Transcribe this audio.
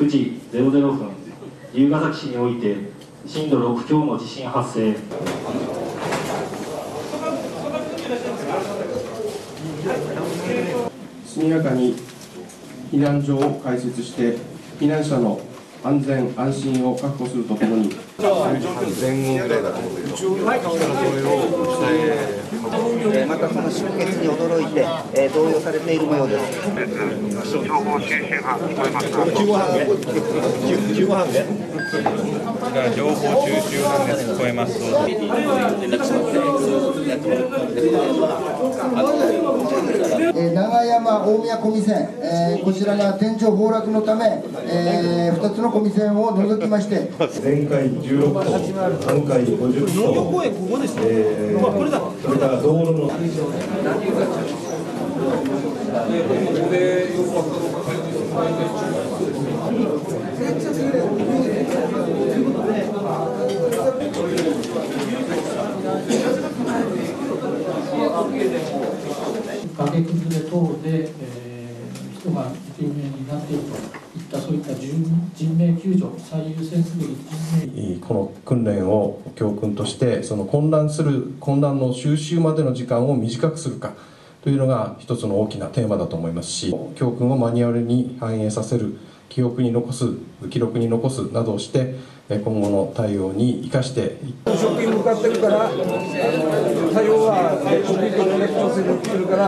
9時00分龍ヶ崎市において震度6強の地震発生。速やかに避難所を開設して避難者の安全安心を確保するとともに前後ぐらいだと思うけどえーまたその出血に驚いて、えー動揺されている模様です。情報収集班聞こえますかが情報収集班です。聞こえますえー長山大宮小見線、えーこちらが天井崩落のため、え2つの小見線を除きまして、前回16頭、今回50頭、えー、それから道路の崖崩れ等で、えー人が行方不明になっているといったそういった人人命救助最優先すべき人命この訓練を教訓としてその混乱する混乱の収集までの時間を短くするかというのが一つの大きなテーマだと思いますし教訓をマニュアルに反映させる記憶に残す記録に残すなどをしてえー今後の対応に生かしてい職員向かってるから、対応は、えー、コンピューターで調整するから。